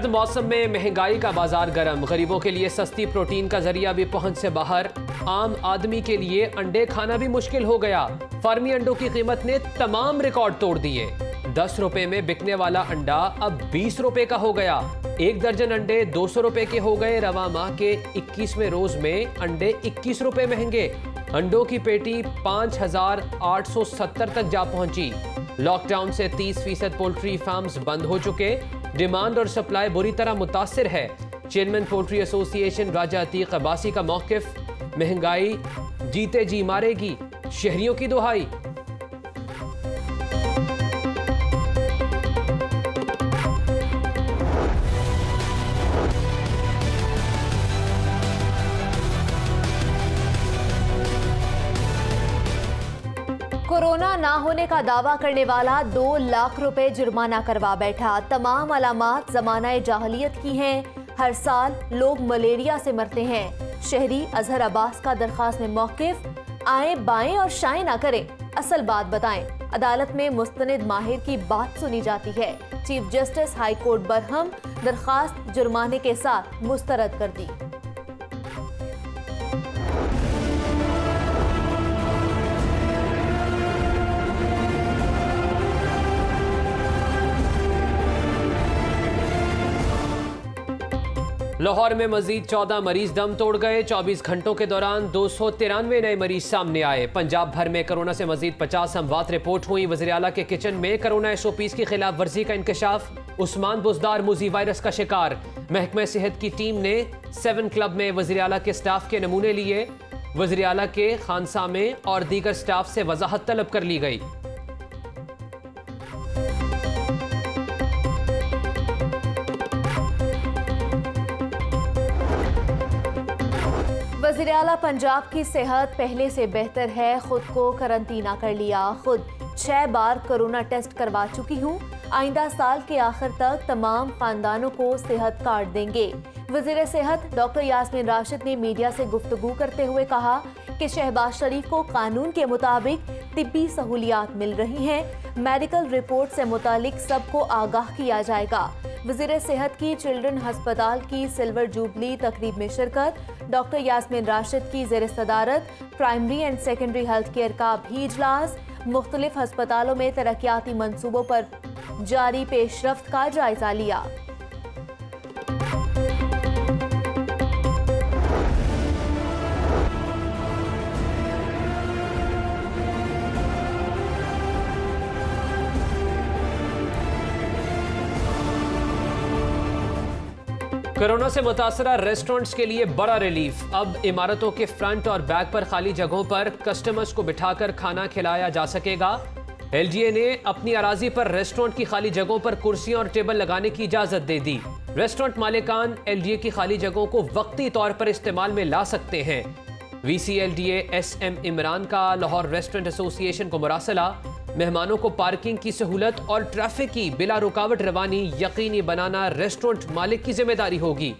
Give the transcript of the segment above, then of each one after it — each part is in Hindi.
सर्द मौसम में महँगाई का बाज़ार गर्म। गरीबों के लिए सस्ती प्रोटीन का ज़रिया भी पहुँच से बाहर। आम आदमी के लिए अंडे खाना भी मुश्किल हो गया। फार्मी अंडों की कीमत ने तमाम रिकॉर्ड तोड़ दिए। दस रुपए में बिकने वाला अंडा अब बीस रुपए का हो गया। एक दर्जन अंडे दो सौ रुपए के हो गए। रवा माह के इक्कीसवें रोज में अंडे इक्कीस रुपए महँगे। अंडों की पेटी पाँच हज़ार आठ सौ सत्तर तक जा पहुँची। लॉकडाउन से 30 फ़ीसद पोल्ट्री फार्म्स बंद हो चुके। डिमांड और सप्लाई बुरी तरह मुतासर है। Chairman poultry association Raja Atiq Abbasi का मौकफ। महँगाई जीते जी मारेगी, शहरियों की दुहाई। कोरोना ना होने का दावा करने वाला दो लाख रुपए जुर्माना करवा बैठा। तमाम अलामत जमाना जाहलियत की हैं। हर साल लोग मलेरिया से मरते हैं। शहरी अजहर अब्बास का दरखास्त में मौकफ। आए बाएँ और शाएँ ना करें, असल बात बताएँ। अदालत में मुस्तनद माहिर की बात सुनी जाती है। Chief justice high court Barham दरखास्त जुर्माने के साथ मुस्तरद कर दी। लाहौर में मजीद चौदह मरीज़ दम तोड़ गए। 24 घंटों के दौरान दो सौ तिरानवे नए मरीज़ सामने आए। पंजाब भर में कोरोना से मजीद 50 अमवात रिपोर्ट हुई। वजी अला के किचन में कोरोना एस ओ पीज की खिलाफ वर्जी का इंकशाफ। उस्मान बुजदार मुजी वायरस का शिकार। महकमा सेहत की टीम ने सेवन क्लब में वजी अला के स्टाफ के नमूने लिए। वजी अला के खानसा में और दीगर स्टाफ से वजाहत तलब कर ली गई। वज़ीर अला पंजाब की सेहत पहले से बेहतर है। खुद को करंतना कर लिया, खुद छह बार कोरोना टेस्ट करवा चुकी हूँ। आइंदा साल के आखिर तक तमाम खानदानों को सेहत कार्ड देंगे। वज़ीर सेहत डॉक्टर यासमिन राशिद ने मीडिया से गुफ्तगू करते हुए कहा कि शहबाज शरीफ को कानून के मुताबिक तिब्बी सहूलियात मिल रही हैं। मेडिकल रिपोर्ट से मुतालिक सबको आगाह किया जाएगा। वज़ीर सेहत की चिल्ड्रन हस्पताल की सिल्वर जुबली तकरीब में शिरकत। डॉक्टर यासमिन राशिद की जेर सदारत। Primary and secondary health care का भी इजलास। मुख्तलिफ़ हस्पतालों में तरक्याती मनसूबों पर जारी पेशरफ का जायजा लिया। कोरोना से मुतासरा रेस्टोरेंट्स के लिए बड़ा रिलीफ। अब इमारतों के फ्रंट और बैक पर खाली जगहों पर कस्टमर्स को बिठाकर खाना खिलाया जा सकेगा। एलजीए ने अपनी अराजी पर रेस्टोरेंट की खाली जगहों पर कुर्सियाँ और टेबल लगाने की इजाज़त दे दी। रेस्टोरेंट मालिकान एलजीए की खाली जगहों को वक्ती तौर पर इस्तेमाल में ला सकते हैं। V C S M Imran का लाहौर रेस्टोरेंट एसोसिएशन को मुरासला। मेहमानों को पार्किंग की सहूलत और ट्रैफ़िक की बिला रुकावट रवानी यकीनी बनाना रेस्टोरेंट मालिक की ज़िम्मेदारी होगी।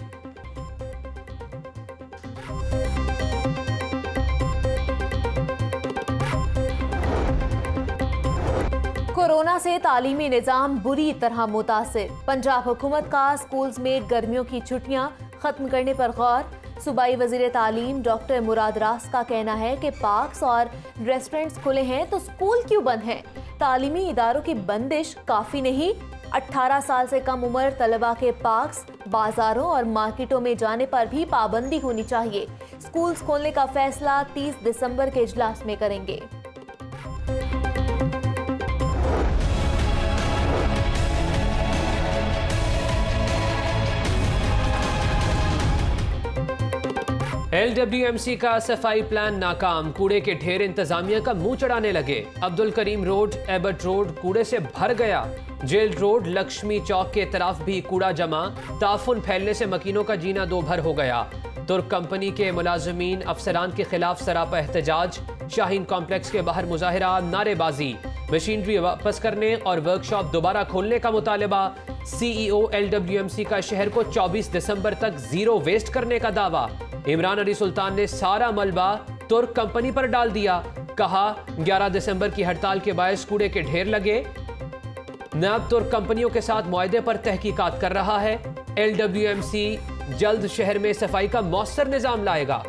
कोरोना से तालीमी निज़ाम बुरी तरह मुतासर। पंजाब हुकूमत का स्कूल्स में गर्मियों की छुट्टियाँ खत्म करने पर गौर सूबाई वज़ीर तालीम डॉक्टर मुराद रास का कहना है कि पार्कस और रेस्टोरेंट्स खुले हैं तो स्कूल क्यों बंद हैं? तालीमी इदारों की बंदिश काफ़ी नहीं। 18 साल से कम उम्र तलबा के पार्क्स, बाजारों और मार्केटों में जाने पर भी पाबंदी होनी चाहिए। स्कूल्स खोलने का फैसला 30 दिसंबर के इजलास में करेंगे। एलडब्ल्यूएमसी का सफ़ाई प्लान नाकाम। कूड़े के ढेर इंतजामिया का मुँह चढ़ाने लगे। Abdul Karim road Abbott road कूड़े से भर गया। जेल रोड, लक्ष्मी चौक के तरफ़ भी कूड़ा जमा। ताफुन फैलने से मकीनों का जीना दो भर हो गया। तुर्क कंपनी के मुलाजमीन अफसरान के खिलाफ सरापा एहतजाज। शाहीन कॉम्प्लेक्स के बाहर मुजाहरा नारेबाजी। मशीनरी वापस करने और वर्कशॉप दोबारा खोलने का मुतालबा। सीईओ एलडब्ल्यूएमसी का शहर को 24 दिसंबर तक ज़ीरो वेस्ट करने का दावा। इमरान अली सुल्तान ने सारा मलबा तुर्क कंपनी पर डाल दिया। कहा 11 दिसंबर की हड़ताल के बायस कूड़े के ढेर लगे। नैब तुर्क कंपनियों के साथ मुआदे पर तहकीकात कर रहा है। एल जल्द शहर में सफ़ाई का मौसर निज़ाम लाएगा।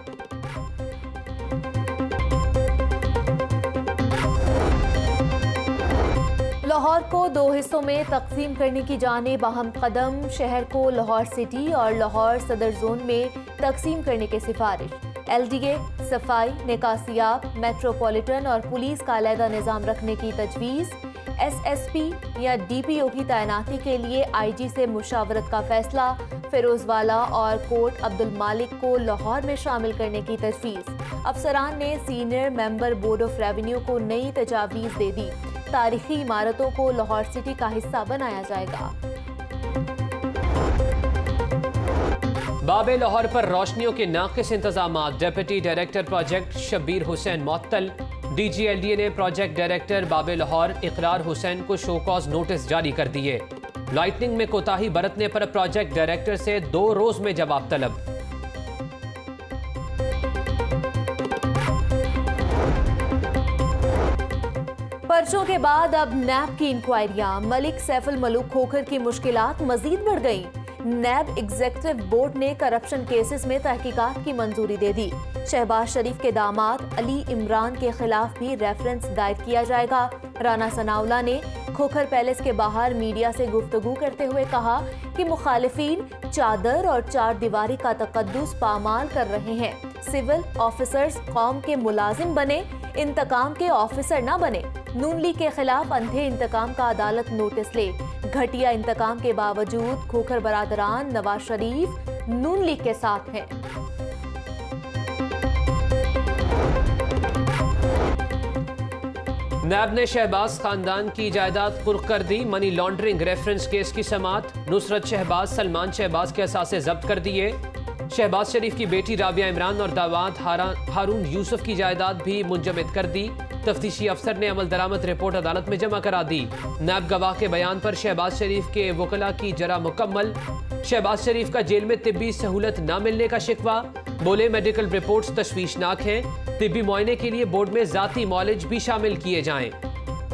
लाहौर को दो हिस्सों में तकसीम करने की जाने अहम कदम, शहर को लाहौर सिटी और लाहौर सदर जोन में तकसीम करने की सिफारिश। एलडीए, सफ़ाई, निकासियाब, मेट्रोपॉलिटन और पुलिस का अलहदा निज़ाम रखने की तजवीज़। एसएसपी या डीपीओ की तैनाती के लिए आईजी से मुशावरत का फैसला। फिरोजवाला और कोर्ट अब्दुल मालिक को लाहौर में शामिल करने की तजवीज़। अफसरान ने senior member board of revenue को नई तजावीज़ दे दी। तारीखी इमारतों को लाहौर सिटी का हिस्सा बनाया जाएगा। बाबे लाहौर पर रोशनियों के नाकिस इंतज़ाम deputy director project Shabbir Hussain मअतल DGLDA ने प्रोजेक्ट डायरेक्टर बाबे लाहौर इकरार हुसैन को शो कॉज नोटिस जारी कर दिए। लाइटनिंग में कोताही बरतने पर प्रोजेक्ट डायरेक्टर से दो रोज में जवाब तलब। बाद अब नैब की इंक्वायरियाँ मलिक सैफुल मलूक खोखर की मुश्किलात मजीद बढ़ गईं। नैब एग्जेक्टिव बोर्ड ने करप्शन केसेस में तहकीकात की मंजूरी दे दी। शहबाज शरीफ के दामाद अली इमरान के खिलाफ भी रेफरेंस दायर किया जाएगा। राना सनावला ने खोखर पैलेस के बाहर मीडिया से गुफ्तगू करते हुए कहा कि मुखालिफिन चादर और चार दीवारी का तकदस पामाल कर रहे हैं। सिविल ऑफिसर्स कौम के मुलाजिम बने, इंतकाम के ऑफिसर न बने। नून लीग के खिलाफ अंधे इंतकाम का अदालत नोटिस ले। घटिया इंतकाम के बावजूद खोखर बरादरान नवाज़ शरीफ नून लीग के साथ हैं। नैब ने शहबाज खानदान की जायदाद कुर्क कर दी। मनी लॉन्ड्रिंग रेफरेंस केस की समात नुसरत शहबाज, सलमान शहबाज के असासे जब्त कर दिए। शहबाज शरीफ की बेटी राबिया इमरान और दावाद हारून यूसुफ की जायदाद भी मुंजमद कर दी। तफ्तीशी अफसर ने अमल दरामद रिपोर्ट अदालत में जमा करा दी। नैब गवाह के बयान पर शहबाज शरीफ के वकला की जरा मुकम्मल। शहबाज शरीफ का जेल में तिब्बी सहूलत न मिलने का शिकवा। बोले, मेडिकल रिपोर्ट्स तशवीशनाक हैं। तिब्बी मुआयने के लिए बोर्ड में जाती मॉलेज भी शामिल किए जाएँ।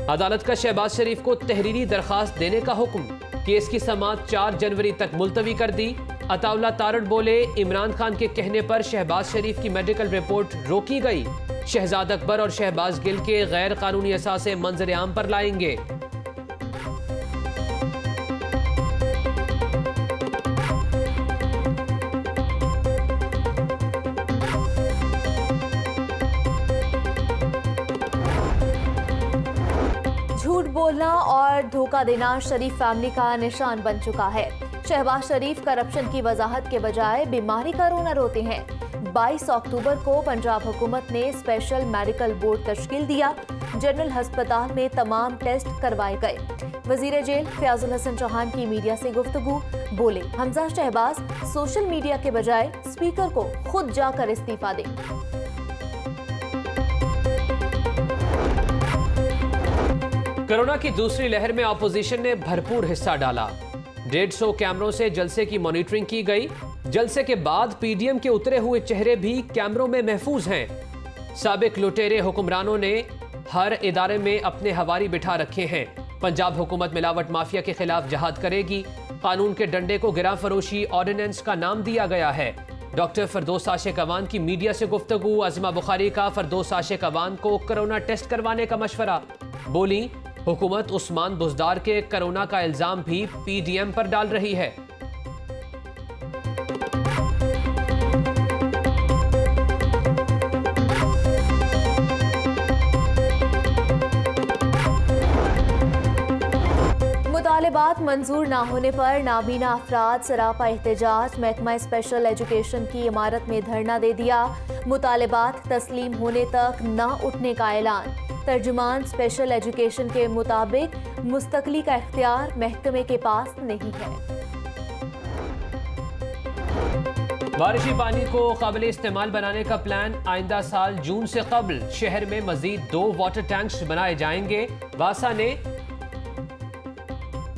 अदालत का शहबाज शरीफ को तहरीरी दरखास्त देने का हुक्म। केस की समात चार जनवरी तक मुलतवी कर दी। अताउल्ला तारड़ बोले, इमरान खान के कहने पर शहबाज शरीफ की मेडिकल रिपोर्ट रोकी गई। शहजाद अकबर और शहबाज गिल के गैर कानूनी असासे मंजर आम पर लाएँगे। झूठ बोलना और धोखा देना शरीफ फैमिली का निशान बन चुका है। शहबाज शरीफ करप्शन की वजाहत के बजाय बीमारी का रोना रोते हैं। 22 अक्टूबर को पंजाब हुकूमत ने स्पेशल मेडिकल बोर्ड तश्कील दिया। जनरल अस्पताल में तमाम टेस्ट करवाए गए। वज़ीर जेल फयाजुल हसन चौहान की मीडिया से गुफ्तगू। बोले, हमजा शहबाज, सोशल मीडिया के बजाय स्पीकर को खुद जाकर इस्तीफा दें। कोरोना की दूसरी लहर में ऑपोजिशन ने भरपूर हिस्सा डाला। डेढ़ सौ कैमरों से जलसे की मॉनिटरिंग की गई। जलसे के बाद पीडीएम के उतरे हुए चेहरे भी कैमरों में महफूज हैं। सबक लुटेरे हुक्मरानों ने हर इदारे में अपने हवारी बिठा रखे हैं। पंजाब हुकूमत मिलावट माफिया के खिलाफ जहाद करेगी। कानून के डंडे को गिरा फरोशी ऑर्डिनेंस का नाम दिया गया है। डॉक्टर फरदोस आशिक अवान की मीडिया से गुफ्तगु। अजमा बुखारी का फरदोस आशिक अवान को कोरोना टेस्ट करवाने का मशवरा। बोली हुकूमत उस्मान बुजदार के कोरोना का इल्ज़ाम भी पीडीएम पर डाल रही है। मुतालबात मंजूर ना होने पर नाबीना अफराद सरापा एहतजाज, महकमा स्पेशल एजुकेशन की इमारत में धरना दे दिया। मुतालबात तस्लीम होने तक न उठने का ऐलान। तर्जुमान स्पेशल एजुकेशन के मुताबिक मुस्तकली का इख्तियार महकमे के पास नहीं है। बारिशी पानी को काबिल इस्तेमाल बनाने का प्लान आइंदा साल जून से कबल। शहर में मजीद दो वाटर टैंक्स बनाए जाएँगे। वासा ने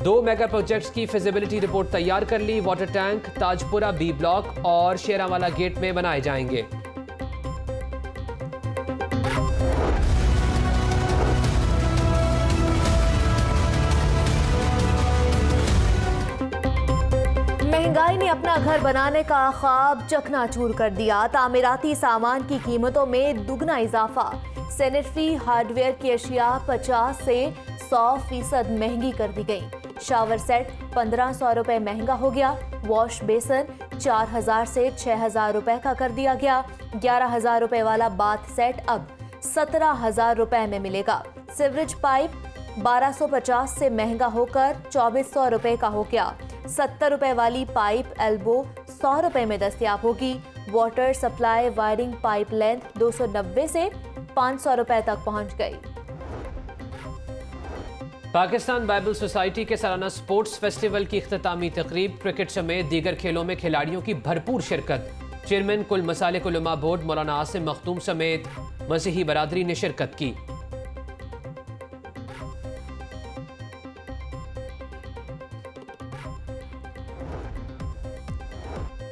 दो मेगा प्रोजेक्ट्स की फिजिबिलिटी रिपोर्ट तैयार कर ली water tank Tajpura B block और शेरावाला गेट में बनाए जाएँगे। महँगाई ने अपना घर बनाने का ख्वाब चकनाचूर कर दिया। तामीराती सामान की कीमतों में दुगना इजाफा। सेनेटरी हार्डवेयर की अशिया 50 से 100 फ़ीसद महँगी कर दी गई। शावर सेट पंद्रह सौ रुपए महँगा हो गया। वॉश बेसन चार हज़ार से छह हज़ार रुपए का कर दिया गया। ग्यारह हज़ार रुपए वाला बाथ सेट अब सत्रह हज़ार रुपए में मिलेगा। सिवरेज पाइप 1250 से महँगा होकर चौबीस सौ रुपए का हो गया। सत्तर रुपए वाली पाइप एल्बो सौ रुपए में दस्तियाब होगी। Water supply wiring pipe length 290 से 500 रुपए तक पहुँच गई। पाकिस्तान बाइबल सोसाइटी के सालाना स्पोर्ट्स फेस्टिवल की अख्तामी तकरीब, क्रिकेट समेत दीगर खेलों में खिलाड़ियों की भरपूर शिरकत। चेयरमैन कुल मसाले कुलमा बोर्ड मौलाना आसिम मखतूम समेत मसीही बरदरी ने शिरकत की।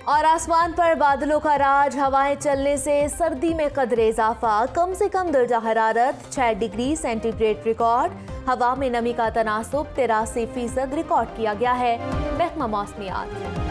और आसमान पर बादलों का राज, हवाएँ चलने से सर्दी में कदरे इजाफा, कम से कम दर्जा हरारत 6 डिग्री सेंटीग्रेड रिकॉर्ड हवा में नमी का तनासुब तिरासी फ़ीसद रिकॉर्ड किया गया है। महकमा मौसमियात।